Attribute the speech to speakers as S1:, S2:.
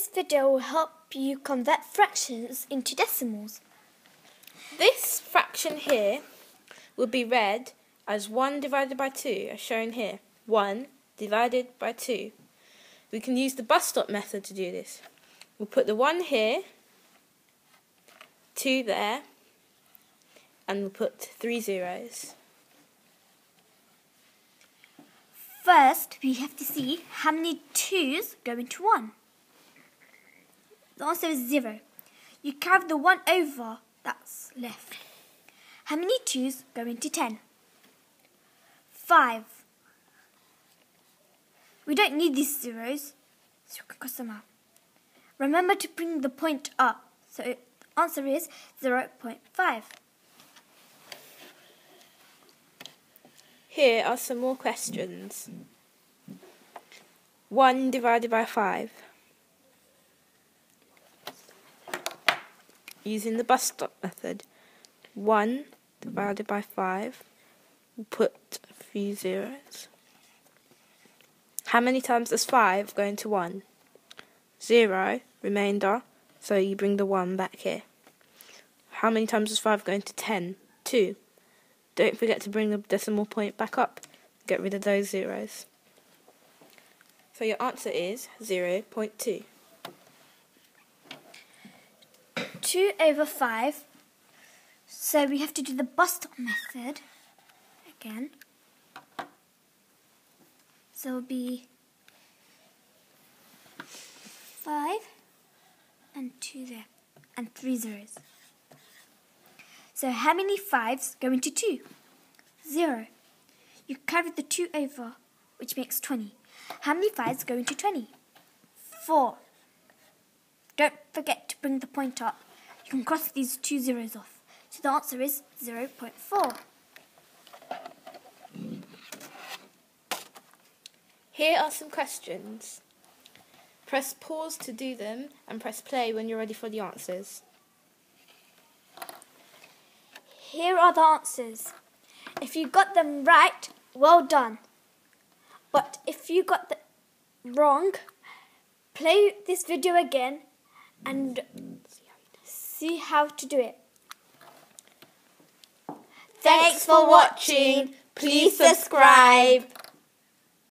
S1: This video will help you convert fractions into decimals.
S2: This fraction here will be read as 1 divided by 2, as shown here. 1 divided by 2. We can use the bus stop method to do this. We'll put the 1 here, 2 there, and we'll put three zeros.
S1: First, we have to see how many 2's go into 1. The answer is 0. You carry the 1 over that's left. How many 2's go into 10? 5. We don't need these zeros, so we can cross them out. Remember to bring the point up, so the answer is 0.5.
S2: Here are some more questions. 1 divided by 5. Using the bus stop method. 1 divided by 5. We'll put a few zeros. How many times does 5 go into 1? 0, remainder, so you bring the 1 back here. How many times does 5 go into 10? 2. Don't forget to bring the decimal point back up. Get rid of those zeros. So your answer is 0.2.
S1: 2 over 5. So we have to do the bus stop method again. So it'll be 5 and 2 there and 3 zeros. So how many 5's go into 2? 0. You carry the 2 over, which makes 20. How many 5's go into 20? 4. Don't forget to bring the point up. You can cross these two zeros off. So the answer is 0.4.
S2: Here are some questions. Press pause to do them and press play when you're ready for the answers.
S1: Here are the answers. If you got them right, well done. But if you got them wrong, play this video again and see how to do it.
S2: Thanks for watching. Please subscribe.